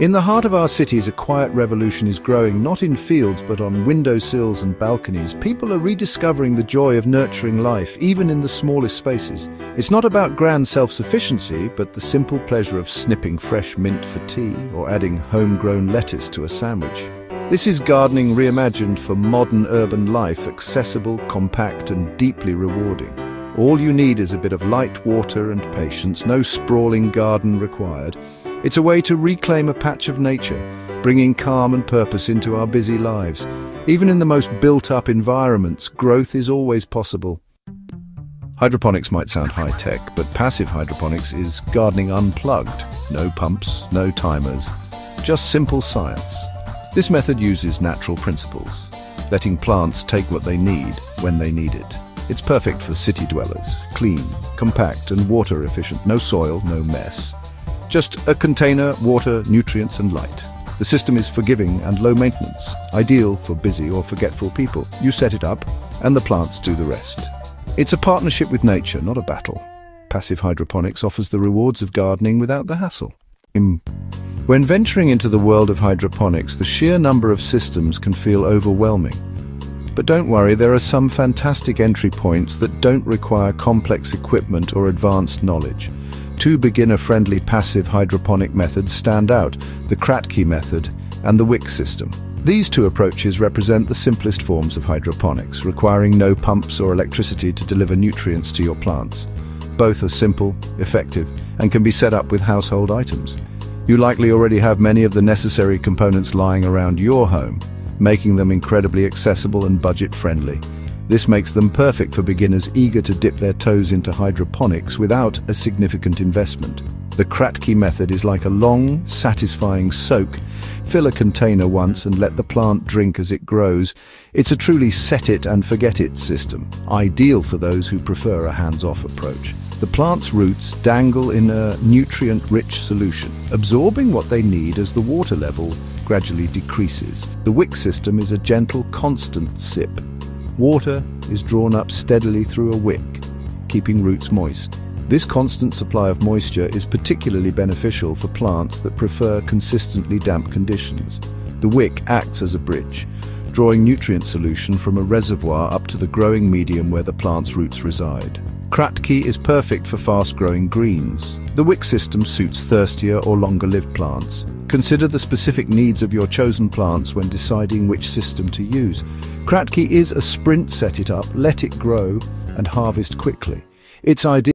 In the heart of our cities, a quiet revolution is growing, not in fields but on windowsills and balconies. People are rediscovering the joy of nurturing life, even in the smallest spaces. It's not about grand self-sufficiency, but the simple pleasure of snipping fresh mint for tea or adding homegrown lettuce to a sandwich. This is gardening reimagined for modern urban life, accessible, compact and deeply rewarding. All you need is a bit of light water and patience, no sprawling garden required. It's a way to reclaim a patch of nature, bringing calm and purpose into our busy lives. Even in the most built-up environments, growth is always possible. Hydroponics might sound high-tech, but passive hydroponics is gardening unplugged. No pumps, no timers, just simple science. This method uses natural principles, letting plants take what they need when they need it. It's perfect for city dwellers, clean, compact and water efficient, no soil, no mess. Just a container, water, nutrients and light. The system is forgiving and low maintenance, ideal for busy or forgetful people. You set it up and the plants do the rest. It's a partnership with nature, not a battle. Passive hydroponics offers the rewards of gardening without the hassle. When venturing into the world of hydroponics, the sheer number of systems can feel overwhelming. But don't worry, there are some fantastic entry points that don't require complex equipment or advanced knowledge. Two beginner-friendly passive hydroponic methods stand out, the Kratky method and the Wick system. These two approaches represent the simplest forms of hydroponics, requiring no pumps or electricity to deliver nutrients to your plants. Both are simple, effective, and can be set up with household items. You likely already have many of the necessary components lying around your home, making them incredibly accessible and budget-friendly. This makes them perfect for beginners eager to dip their toes into hydroponics without a significant investment. The Kratky method is like a long, satisfying soak. Fill a container once and let the plant drink as it grows. It's a truly set-it-and-forget-it system, ideal for those who prefer a hands-off approach. The plant's roots dangle in a nutrient-rich solution, absorbing what they need as the water level gradually decreases. The wick system is a gentle, constant sip, Water is drawn up steadily through a wick, keeping roots moist. This constant supply of moisture is particularly beneficial for plants that prefer consistently damp conditions. The wick acts as a bridge, drawing nutrient solution from a reservoir up to the growing medium where the plant's roots reside. Kratky is perfect for fast-growing greens. The wick system suits thirstier or longer-lived plants. Consider the specific needs of your chosen plants when deciding which system to use. Kratky is a sprint set it up, let it grow and harvest quickly. It's ideal